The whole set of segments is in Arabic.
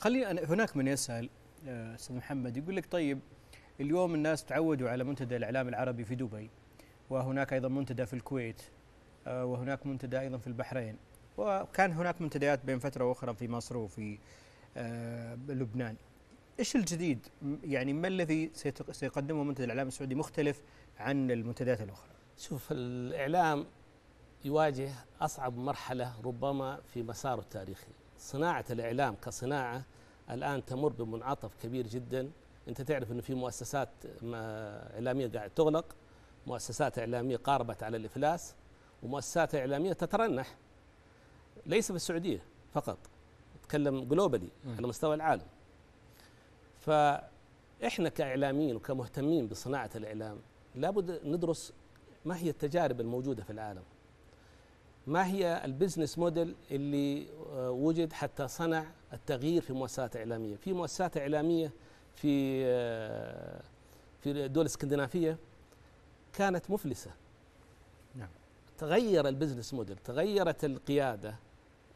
خلي أنا هناك من يسأل آه، أستاذ محمد يقول لك طيب اليوم الناس تعودوا على منتدى الإعلام العربي في دبي وهناك أيضا منتدى في الكويت آه، وهناك منتدى أيضا في البحرين وكان هناك منتديات بين فترة وأخرى في مصر وفي آه، لبنان. إيش الجديد؟ يعني ما الذي سيقدمه منتدى الإعلام السعودي مختلف عن المنتديات الأخرى؟ شوف الإعلام يواجه أصعب مرحلة ربما في مساره التاريخي. صناعة الإعلام كصناعة الآن تمر بمنعطف كبير جدا. أنت تعرف أنه في مؤسسات إعلامية قاعد تغلق مؤسسات إعلامية قاربت على الإفلاس ومؤسسات إعلامية تترنح. ليس في السعودية فقط نتكلم جلوبالي. على مستوى العالم. فإحنا كإعلاميين وكمهتمين بصناعة الإعلام لابد ندرس ما هي التجارب الموجودة في العالم. ما هي ال business model اللي آه، وجد حتى صنع التغيير في مؤسسات إعلامية؟ في مؤسسات إعلامية في آه، في الدول الإسكندنافية كانت مفلسة. نعم. تغير ال business model تغيرت القيادة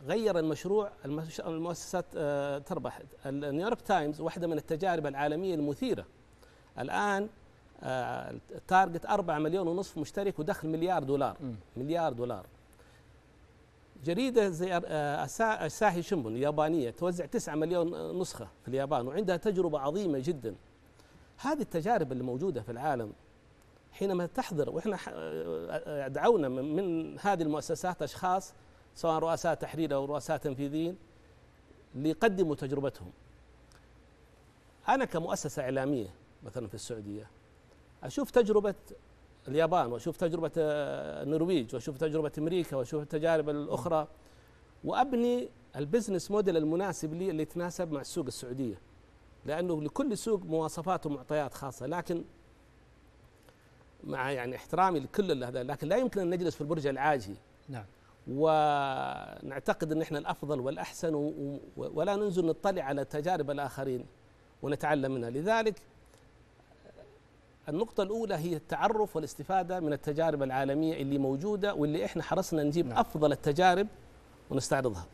غير المشروع المش- المؤسسات آه، تربح. النيويورك تايمز واحدة من التجارب العالمية المثيرة. الآن التارجت أربعة مليون ونصف مشترك ودخل مليار دولار. مليار دولار. جريدة زي آه، أسا- أساهي شنبون اليابانية توزع 9 مليون نسخة في اليابان وعندها تجربة عظيمة جدا هذه التجارب اللي موجودة في العالم حينما تحضر وإحنا آه، دعونا من هذه المؤسسات أشخاص سواء رؤساء تحرير أو رؤساء تنفيذيين ليقدموا تجربتهم. أنا كمؤسسة إعلامية مثلا في السعودية أشوف تجربة اليابان وأشوف تجربة آه، النرويج وأشوف تجربة أمريكا وأشوف التجارب الأخرى. وأبني ال business model المناسب لي اللي يتناسب مع السوق السعودية. لأنه لكل سوق مواصفات ومعطيات خاصة. لكن مع يعني احترامي لكل هذا لكن لا يمكن أن نجلس في البرج العاجي. نعم. ونعتقد أن إحنا الأفضل والأحسن ولا ننزل نطلع على تجارب الآخرين ونتعلم منها. لذلك النقطة الأولى هي التعرف والاستفادة من التجارب العالمية اللي موجودة واللي إحنا حرصنا نجيب نعم. أفضل التجارب ونستعرضها